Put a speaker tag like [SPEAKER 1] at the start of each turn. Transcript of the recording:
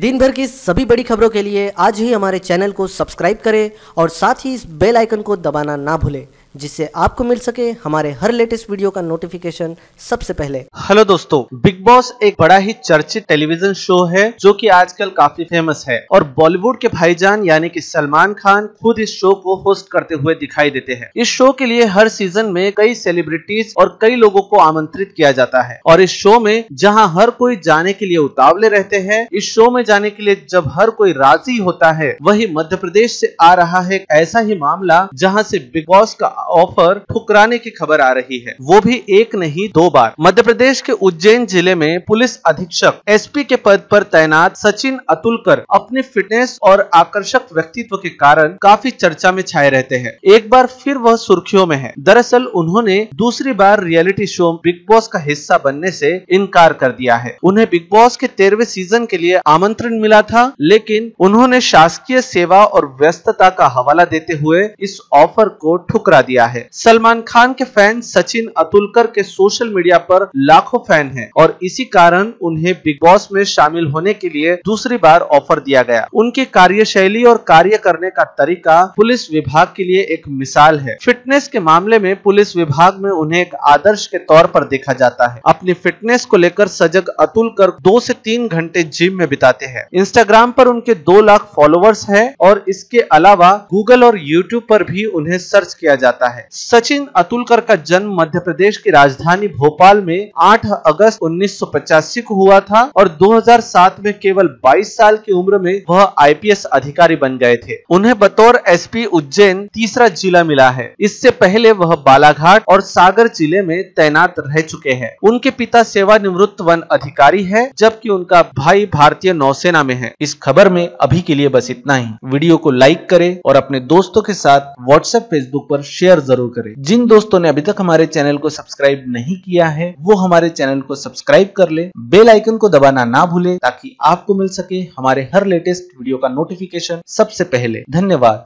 [SPEAKER 1] दिन भर की सभी बड़ी खबरों के लिए आज ही हमारे चैनल को सब्सक्राइब करें और साथ ही इस बेल आइकन को दबाना ना भूलें। जिससे आपको मिल सके हमारे हर लेटेस्ट वीडियो का नोटिफिकेशन सबसे पहले।
[SPEAKER 2] हेलो दोस्तों बिग बॉस एक बड़ा ही चर्चित टेलीविज़न शो है जो कि आजकल काफ़ी फ़ेमस है और बॉलीवुड के भाईजान यानी कि सलमान खान खुद इस शो को होस्ट करते हुए दिखाई देते हैं। इस शो के लिए हर सीज़न में कई सेलिब्रिटीज और कई लोगों को आमंत्रित किया जाता है और इस शो में जहाँ हर कोई जाने के लिए उतावले रहते हैं, इस शो में जाने के लिए जब हर कोई राज़ी होता है, वही मध्य प्रदेश से आ रहा है ऐसा ही मामला जहाँ से बिग बॉस का ऑफ़र ठुकराने की खबर आ रही है। वो भी एक नहीं, दो बार। मध्य प्रदेश के उज्जैन ज़िले में पुलिस अधीक्षक एसपी के पद पर तैनात सचिन अतुलकर अपने फिटनेस और आकर्षक व्यक्तित्व के कारण काफ़ी चर्चा में छाए रहते हैं। एक बार फिर वह सुर्खियों में है। दरअसल उन्होंने दूसरी बार रियलिटी शो बिग बॉस का हिस्सा बनने से इनकार कर दिया है। उन्हें बिग बॉस के तेरहवे सीज़न के लिए आमंत्रण मिला था, लेकिन उन्होंने शासकीय सेवा और व्यस्तता का हवाला देते हुए इस ऑफ़र को ठुकरा दिया। है। सलमान खान के फ़ैन सचिन अतुलकर के सोशल मीडिया पर लाखों फ़ैन हैं और इसी कारण उन्हें बिग बॉस में शामिल होने के लिए दूसरी बार ऑफ़र दिया गया। उनकी कार्यशैली और कार्य करने का तरीका पुलिस विभाग के लिए एक मिसाल है। फिटनेस के मामले में पुलिस विभाग में उन्हें एक आदर्श के तौर पर देखा जाता है। अपनी फिटनेस को लेकर सजग अतुल कर दो से तीन घंटे जिम में बिताते हैं। इंस्टाग्राम पर उनके दो लाख फॉलोअर्स हैं और इसके अलावा गूगल और यूट्यूब पर भी उन्हें सर्च किया जाता है। सचिन अतुलकर का जन्म मध्य प्रदेश की राजधानी भोपाल में 8 अगस्त उन्नीस सौ पचासी को हुआ था और 2007 में केवल 22 साल की उम्र में वह आईपीएस अधिकारी बन गए थे। उन्हें बतौर एसपी उज्जैन तीसरा जिला मिला है। इससे पहले वह बालाघाट और सागर ज़िले में तैनात रह चुके हैं। उनके पिता सेवानिवृत्त वन अधिकारी है, जबकि उनका भाई भारतीय नौसेना में है। इस खबर में अभी के लिए बस इतना ही। वीडियो को लाइक करें और अपने दोस्तों के साथ व्हाट्सएप, फेसबुक पर शेयर ज़रूर करें। जिन दोस्तों ने अभी तक हमारे चैनल को सब्सक्राइब नहीं किया है, वो हमारे चैनल को सब्सक्राइब कर ले। बेल आइकन को दबाना ना भूले, ताकि आपको मिल सके हमारे हर लेटेस्ट वीडियो का नोटिफिकेशन सबसे पहले। धन्यवाद।